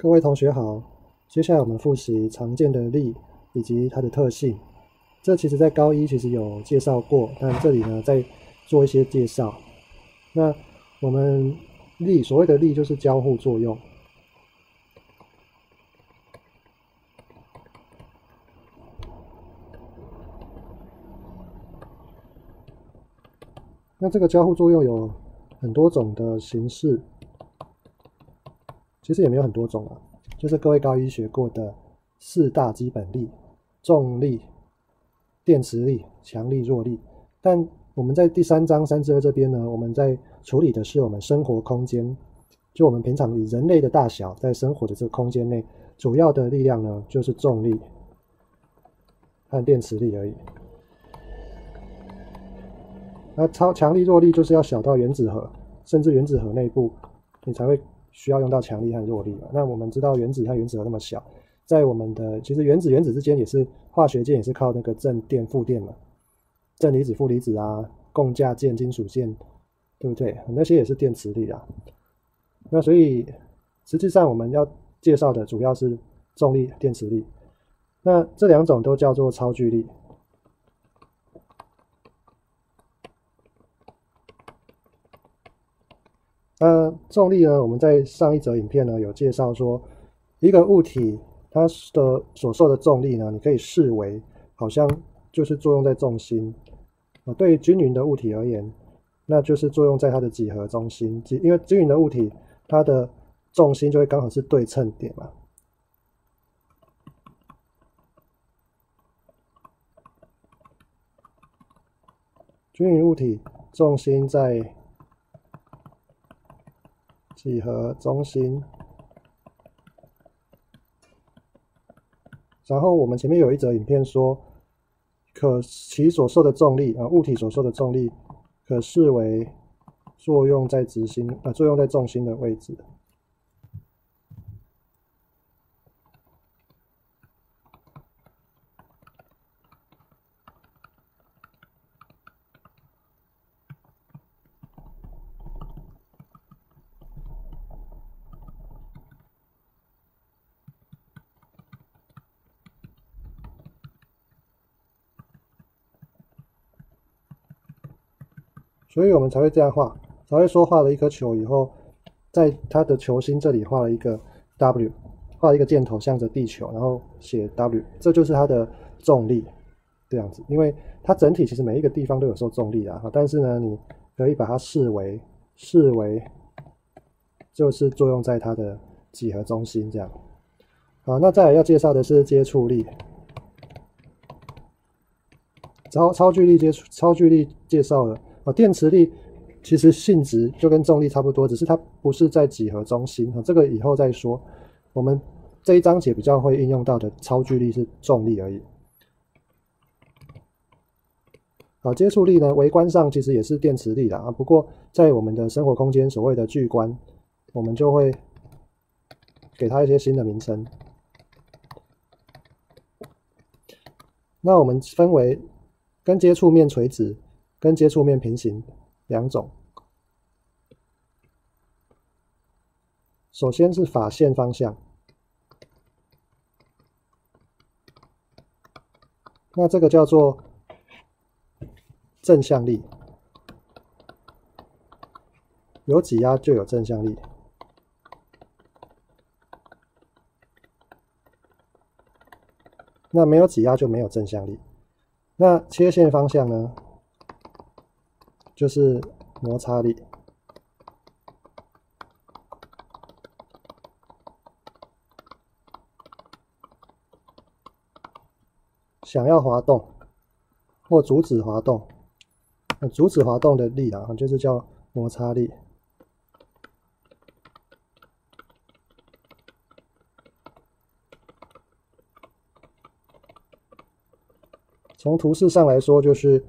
各位同学好，接下来我们复习常见的力以及它的特性。这其实在高一其实有介绍过，但这里呢再做一些介绍。那我们力所谓的力就是交互作用。那这个交互作用有很多种的形式。其实也没有很多种啊，就是各位高一学过的四大基本力：重力、电磁力、强力、弱力。但我们在第三章三之二这边呢，我们在处理的是我们生活空间，就我们平常以人类的大小在生活的这个空间内，主要的力量呢就是重力和电磁力而已。那超强力、弱力就是要小到原子核，甚至原子核内部，你才会。需要用到强力和弱力嘛？那我们知道原子和原子核那么小，在我们的其实原子原子之间也是化学键也是靠那个正电负电嘛，正离子负离子啊，共价键金属键，对不对？那些也是电磁力啊。那所以实际上我们要介绍的主要是重力、电磁力。那这两种都叫做超距力。那重力呢？我们在上一则影片呢有介绍说，一个物体它的所受的重力呢，你可以视为好像就是作用在重心啊。对于均匀的物体而言，那就是作用在它的几何中心。因为均匀的物体，它的重心就会刚好是对称点嘛。均匀物体重心在。几何中心，然后我们前面有一则影片说，可其所受的重力啊，物体所受的重力，可视为作用在直心啊，作用在重心的位置。所以我们才会这样画，才会说画了一颗球以后，在它的球心这里画了一个 W，画了一个箭头向着地球，然后写 W，这就是它的重力这样子。因为它整体其实每一个地方都有受重力啊，但是呢，你可以把它视为视为就是作用在它的几何中心这样。好，那再来要介绍的是接触力，超超距力接触超距力介绍了。啊电磁力其实性质就跟重力差不多，只是它不是在几何中心啊。这个以后再说。我们这一章节比较会应用到的超距力是重力而已。好，接触力呢，微观上其实也是电磁力的啊。不过在我们的生活空间，所谓的巨观，我们就会给它一些新的名称。那我们分为跟接触面垂直。跟接触面平行两种。首先是法线方向，那这个叫做正向力，有挤压就有正向力。那没有挤压就没有正向力。那切线方向呢？就是摩擦力。想要滑动或阻止滑动，阻止滑动的力啊，就是叫摩擦力。从图示上来说，就是。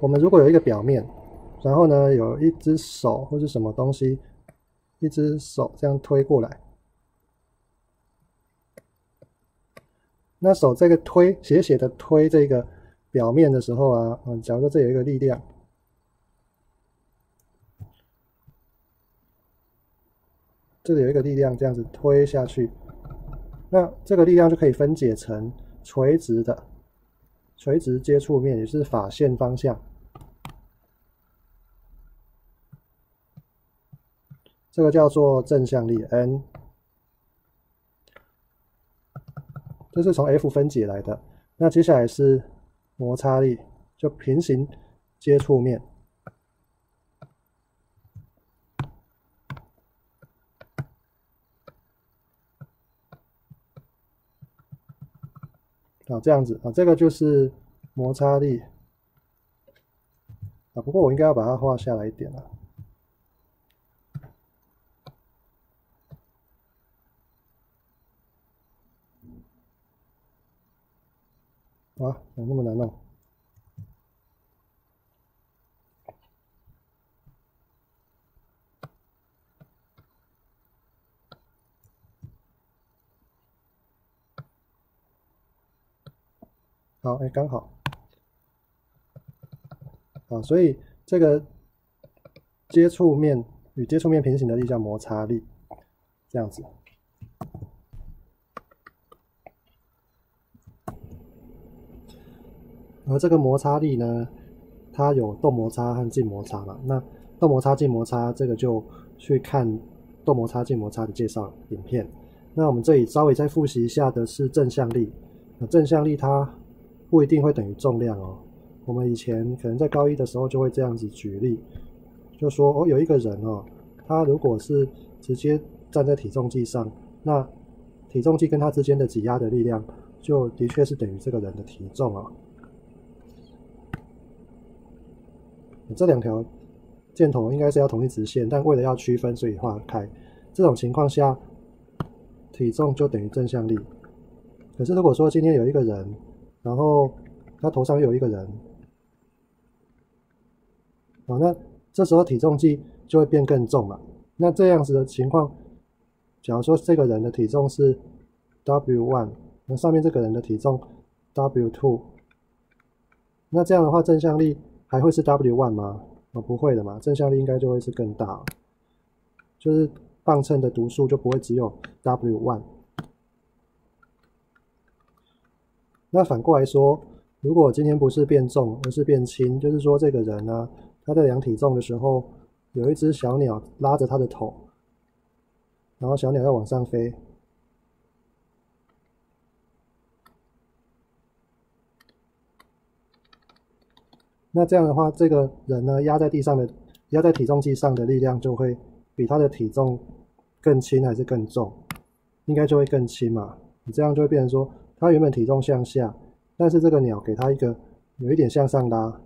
我们如果有一个表面，然后呢有一只手或是什么东西，一只手这样推过来，那手这个推斜斜的推这个表面的时候啊，嗯，假如说这有一个力量，这里有一个力量这样子推下去，那这个力量就可以分解成垂直的垂直接触面，也是法线方向。这个叫做正向力 N，这是从 F 分解来的。那接下来是摩擦力，就平行接触面。啊，这样子啊，这个就是摩擦力啊。不过我应该要把它画下来一点了。啊，怎么那么难弄？好，哎，刚好。啊，所以这个接触面与接触面平行的力叫摩擦力，这样子。而这个摩擦力呢，它有动摩擦和静摩擦嘛？那动摩擦、静摩擦，这个就去看动摩擦、静摩擦的介绍影片。那我们这里稍微再复习一下的是正向力。那正向力它不一定会等于重量哦。我们以前可能在高一的时候就会这样子举例，就说哦，有一个人哦，他如果是直接站在体重计上，那体重计跟他之间的挤压的力量，就的确是等于这个人的体重啊。这两条箭头应该是要同一直线，但为了要区分，所以画开。这种情况下，体重就等于正向力。可是如果说今天有一个人，然后他头上又有一个人，好，那这时候体重计就会变更重嘛。那这样子的情况，假如说这个人的体重是 W one，那上面这个人的体重 W two，那这样的话正向力。还会是 W one 吗？哦，不会的嘛，正向力应该就会是更大，就是磅秤的读数就不会只有 W one。那反过来说，如果今天不是变重，而是变轻，就是说这个人呢，他在量体重的时候，有一只小鸟拉着他的头，然后小鸟要往上飞。那这样的话，这个人呢压在地上的压在体重计上的力量就会比他的体重更轻还是更重？应该就会更轻嘛。你这样就会变成说，他原本体重向下，但是这个鸟给他一个有一点向上拉，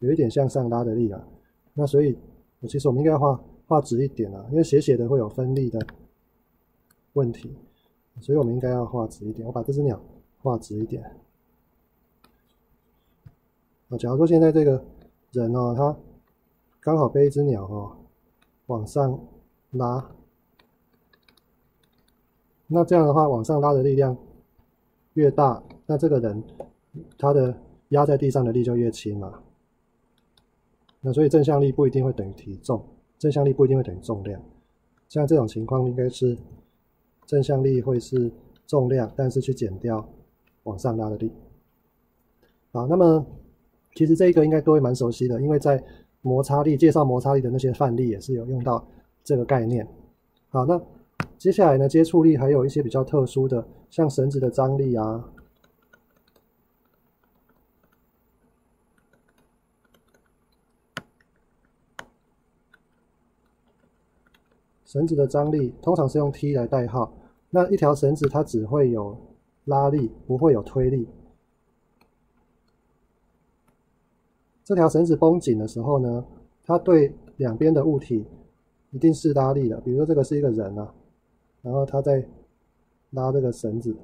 有一点向上拉的力啊。那所以，我其实我们应该画画直一点啊，因为斜斜的会有分力的问题，所以我们应该要画直一点。我把这只鸟画直一点。啊，假如说现在这个人哦，他刚好被一只鸟哦往上拉，那这样的话，往上拉的力量越大，那这个人他的压在地上的力就越轻嘛。那所以正向力不一定会等于体重，正向力不一定会等于重量。像这种情况，应该是正向力会是重量，但是去减掉往上拉的力。好，那么。其实这一个应该都会蛮熟悉的，因为在摩擦力介绍摩擦力的那些范例也是有用到这个概念。好，那接下来呢，接触力还有一些比较特殊的，像绳子的张力啊，绳子的张力通常是用 T 来代号。那一条绳子它只会有拉力，不会有推力。这条绳子绷紧的时候呢，它对两边的物体一定是拉力的。比如说这个是一个人啊，然后他在拉这个绳子，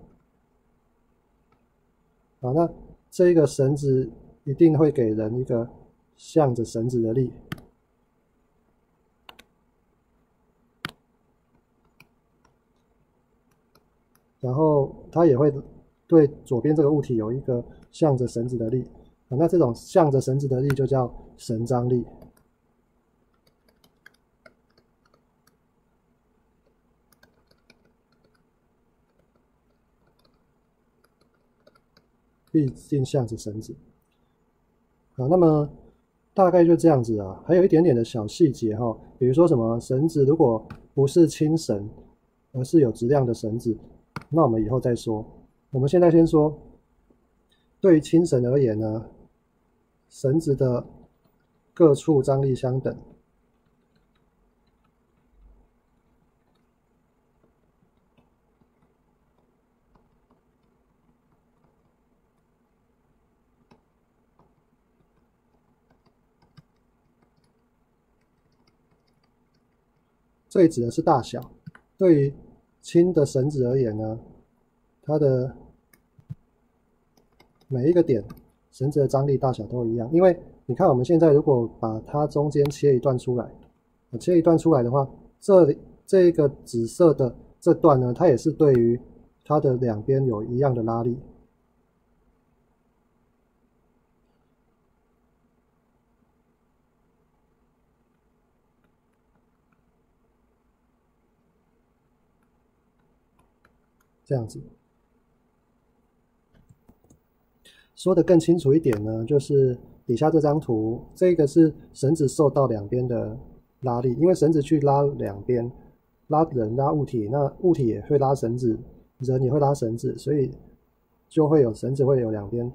啊，那这个绳子一定会给人一个向着绳子的力，然后它也会对左边这个物体有一个向着绳子的力。那这种向着绳子的力就叫绳张力，毕竟向着绳子。好，那么大概就这样子啊，还有一点点的小细节哈，比如说什么绳子如果不是轻绳，而是有质量的绳子，那我们以后再说。我们现在先说，对于轻绳而言呢？绳子的各处张力相等。这里指的是大小。对于轻的绳子而言呢，它的每一个点绳子的张力大小都一样。因为你看，我们现在如果把它中间切一段出来，切一段出来的话，这里这个紫色的这段呢，它也是对于它的两边有一样的拉力。这样子说的更清楚一点呢，就是底下这张图，这个是绳子受到两边的拉力，因为绳子去拉两边，拉人拉物体，那物体也会拉绳子，人也会拉绳子，所以就会有绳子会有两边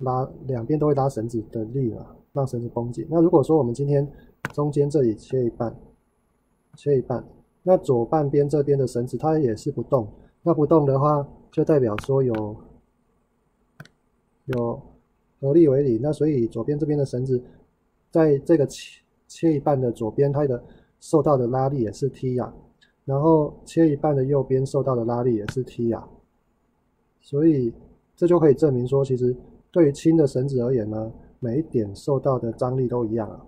拉，两边都会拉绳子的力嘛，让绳子绷紧。那如果说我们今天中间这里切一半，切一半，那左半边这边的绳子它也是不动。那不动的话，就代表说有有合力为零。那所以左边这边的绳子，在这个切切一半的左边，它的受到的拉力也是 T 呀。然后切一半的右边受到的拉力也是 T 呀。所以这就可以证明说，其实对于轻的绳子而言呢，每一点受到的张力都一样啊。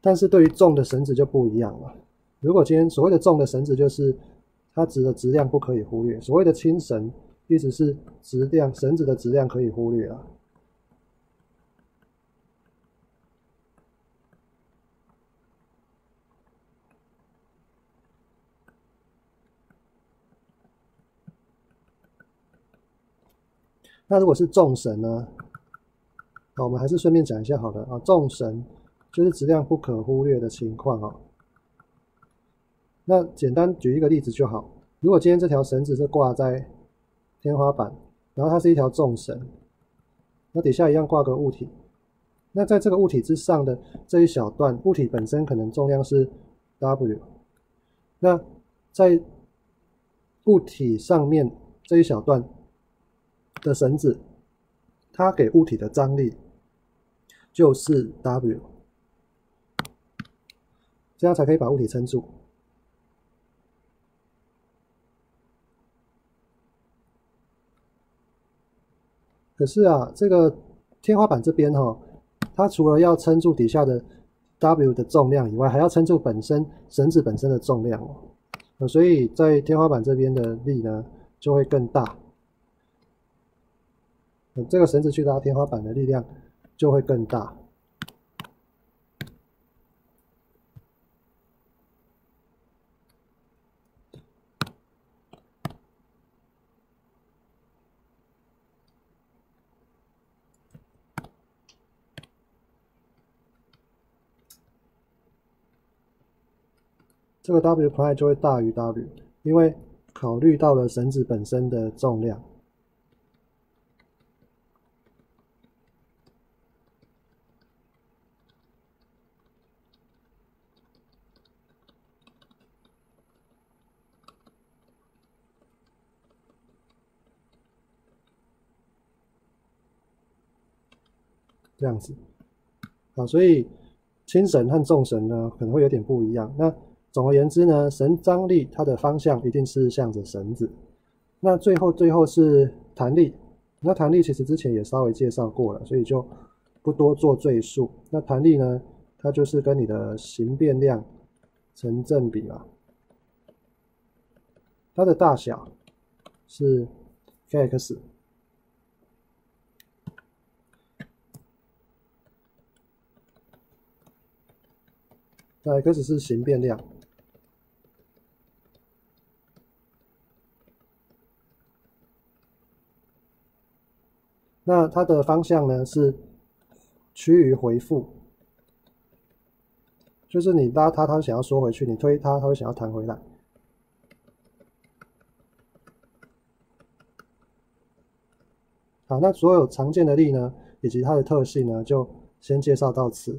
但是对于重的绳子就不一样了。如果今天所谓的重的绳子就是。它指的质量不可以忽略。所谓的轻绳，意思是质量绳子的质量可以忽略了。那如果是重绳呢？好，我们还是顺便讲一下好了啊。重绳就是质量不可忽略的情况啊。那简单举一个例子就好。如果今天这条绳子是挂在天花板，然后它是一条重绳，那底下一样挂个物体。那在这个物体之上的这一小段，物体本身可能重量是 W。那在物体上面这一小段的绳子，它给物体的张力就是 W，这样才可以把物体撑住。可是啊，这个天花板这边哈，它除了要撑住底下的 W 的重量以外，还要撑住本身绳子本身的重量哦。所以在天花板这边的力呢就会更大。这个绳子去拉天花板的力量就会更大。这个 W prime 就会大于 W，因为考虑到了绳子本身的重量。这样子，啊，所以轻绳和重绳呢可能会有点不一样。那总而言之呢，绳张力它的方向一定是向着绳子。那最后最后是弹力，那弹力其实之前也稍微介绍过了，所以就不多做赘述。那弹力呢，它就是跟你的形变量成正比嘛。它的大小是 kx，那 x 是形变量。那它的方向呢是趋于回复，就是你拉它，它想要缩回去；你推它，它会想要弹回来。好，那所有常见的力呢，以及它的特性呢，就先介绍到此。